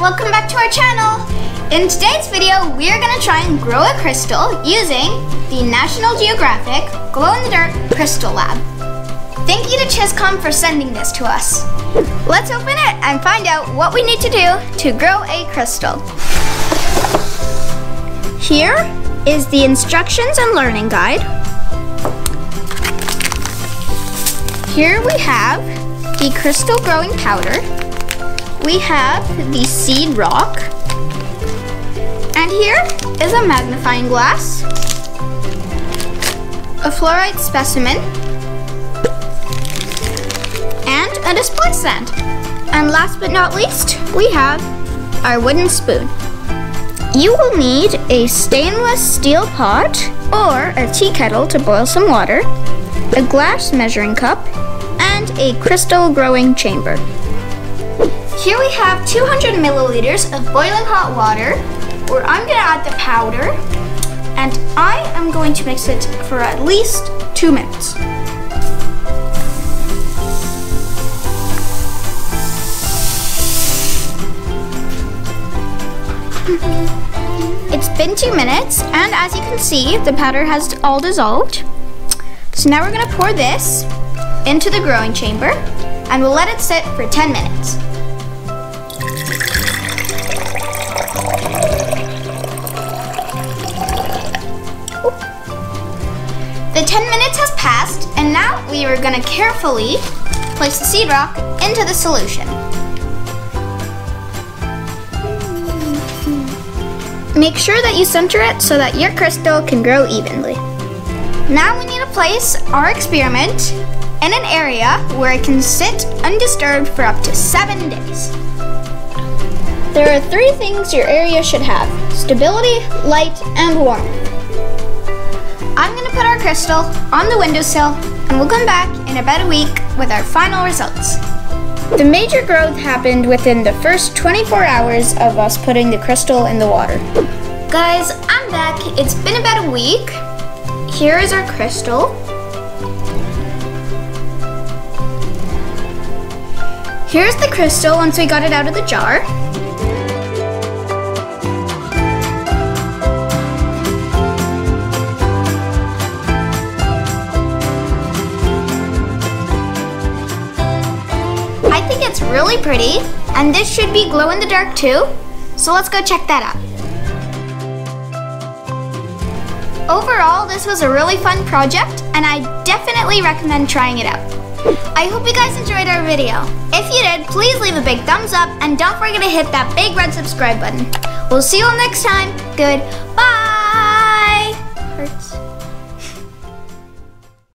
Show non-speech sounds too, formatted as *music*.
welcome back to our channel. In today's video, we are gonna try and grow a crystal using the National Geographic Glow-in-the-Dark Crystal Lab. Thank you to Chizcomm for sending this to us. Let's open it and find out what we need to do to grow a crystal. Here is the instructions and learning guide. Here we have the crystal growing powder. We have the seed rock. And here is a magnifying glass, a fluorite specimen, and a display stand. And last but not least, we have our wooden spoon. You will need a stainless steel pot or a tea kettle to boil some water, a glass measuring cup, and a crystal growing chamber. Here we have 200 milliliters of boiling hot water, where I'm gonna add the powder, and I am going to mix it for at least two minutes. *laughs* It's been two minutes, and as you can see, the powder has all dissolved. So now we're gonna pour this into the growing chamber, and we'll let it sit for 10 minutes. The 10 minutes has passed, and now we are gonna carefully place the seed rock into the solution. Make sure that you center it so that your crystal can grow evenly. Now we need to place our experiment in an area where it can sit undisturbed for up to seven days. There are three things your area should have, stability, light, and warmth. I'm gonna put our crystal on the windowsill and we'll come back in about a week with our final results. The major growth happened within the first 24 hours of us putting the crystal in the water. Guys, I'm back. It's been about a week. Here is our crystal. Here's the crystal once we got it out of the jar. Really pretty, and this should be glow in the dark too. So let's go check that out. Overall, this was a really fun project, and I definitely recommend trying it out. I hope you guys enjoyed our video. If you did, please leave a big thumbs up, and don't forget to hit that big red subscribe button. We'll see you all next time. Goodbye!